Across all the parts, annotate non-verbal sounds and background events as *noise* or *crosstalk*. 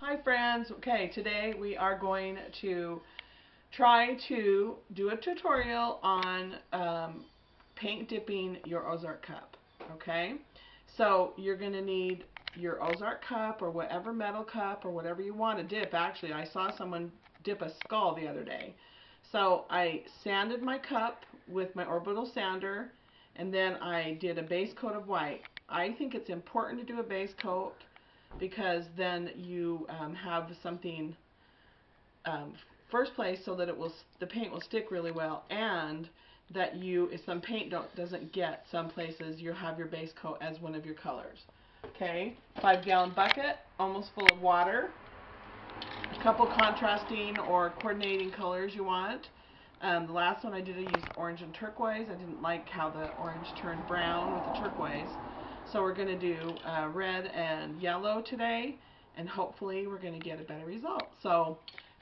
Hi friends, okay today we are going to try to do a tutorial on um, paint dipping your Ozark cup, okay? So you're going to need your Ozark cup or whatever metal cup or whatever you want to dip. Actually, I saw someone dip a skull the other day. So I sanded my cup with my orbital sander and then I did a base coat of white. I think it's important to do a base coat because then you um, have something um, first place so that it will the paint will stick really well and that you if some paint don't doesn't get some places you'll have your base coat as one of your colors. Okay? Five gallon bucket almost full of water. A couple contrasting or coordinating colors you want. Um, the last one I did I used orange and turquoise. I didn't like how the orange turned brown with the turquoise so we're going to do uh, red and yellow today, and hopefully we're going to get a better result. So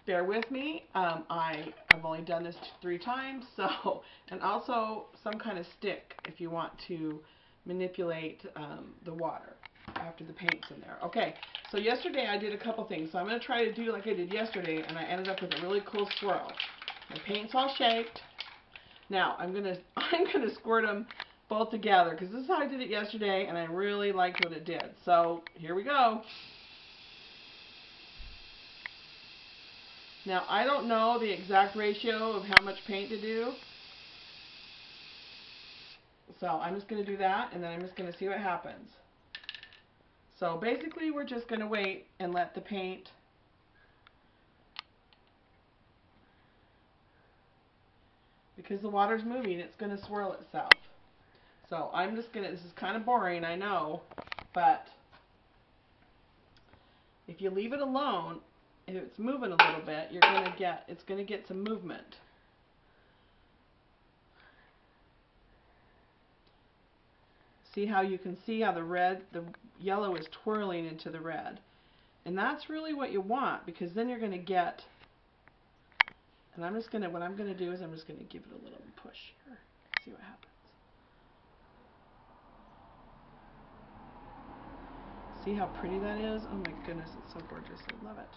bear with me. Um, I have only done this three times, so *laughs* and also some kind of stick if you want to manipulate um, the water after the paint's in there. Okay, so yesterday I did a couple things. So I'm going to try to do like I did yesterday, and I ended up with a really cool swirl. My paint's all shaped. Now I'm gonna *laughs* I'm gonna squirt them both together because this is how I did it yesterday and I really liked what it did. So here we go. Now I don't know the exact ratio of how much paint to do. So I'm just going to do that and then I'm just going to see what happens. So basically we're just going to wait and let the paint because the water's moving it's going to swirl itself. So I'm just going to, this is kind of boring, I know, but if you leave it alone, if it's moving a little bit, you're going to get, it's going to get some movement. See how you can see how the red, the yellow is twirling into the red. And that's really what you want because then you're going to get, and I'm just going to, what I'm going to do is I'm just going to give it a little push here. See what happens. See how pretty that is? Oh my goodness, it's so gorgeous. I love it.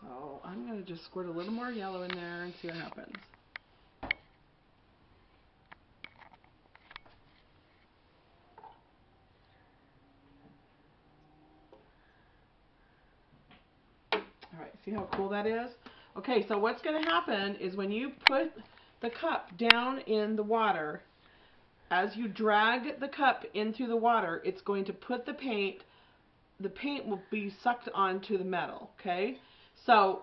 So I'm going to just squirt a little more yellow in there and see what happens. See how cool that is? Okay, so what's going to happen is when you put the cup down in the water, as you drag the cup into the water, it's going to put the paint, the paint will be sucked onto the metal, okay? So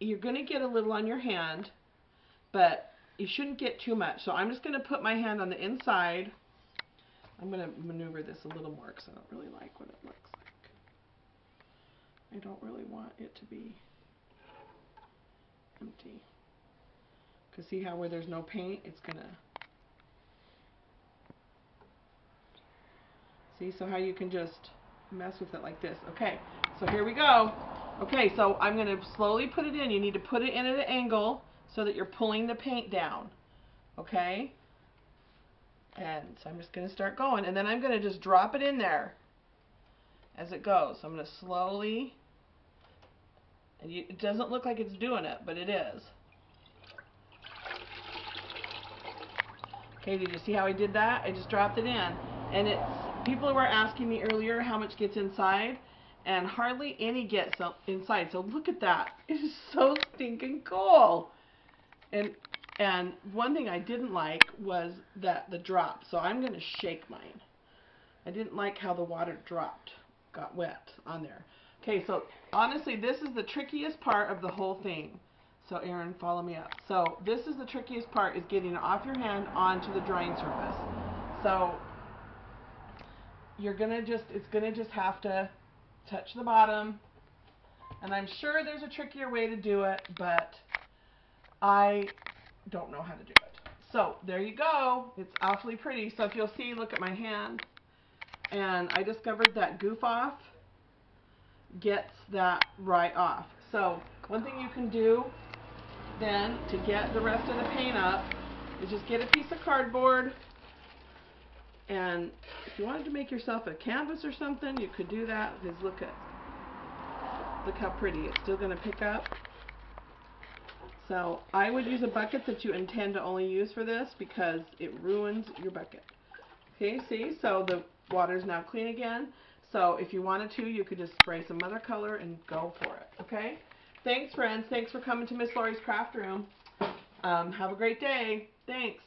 you're going to get a little on your hand, but you shouldn't get too much. So I'm just going to put my hand on the inside. I'm going to maneuver this a little more because I don't really like what it looks. I don't really want it to be empty. Because see how where there's no paint, it's going to... See, so how you can just mess with it like this. Okay, so here we go. Okay, so I'm going to slowly put it in. You need to put it in at an angle so that you're pulling the paint down. Okay? And so I'm just going to start going. And then I'm going to just drop it in there as it goes. So I'm going to slowly, and you, it doesn't look like it's doing it, but it is. Okay, did you see how I did that? I just dropped it in. And it's, people were asking me earlier how much gets inside, and hardly any gets inside. So look at that. *laughs* It is so stinking cool. And and one thing I didn't like was that the drop. So I'm going to shake mine. I didn't like how the water dropped got wet on there. Okay, so honestly, this is the trickiest part of the whole thing. So Aaron, follow me up. So this is the trickiest part, is getting it off your hand onto the drying surface. So you're gonna just, it's gonna just have to touch the bottom. And I'm sure there's a trickier way to do it, but I don't know how to do it. So there you go. It's awfully pretty. So if you'll see, look at my hand and I discovered that goof off gets that right off. So One thing you can do then to get the rest of the paint up is just get a piece of cardboard and if you wanted to make yourself a canvas or something, you could do that because look at look how pretty. It's still going to pick up. So I would use a bucket that you intend to only use for this because it ruins your bucket. Okay, see? So the water is now clean again. So if you wanted to, you could just spray some other color and go for it. Okay? Thanks, friends. Thanks for coming to Miss Lori's craft room. Um, have a great day. Thanks.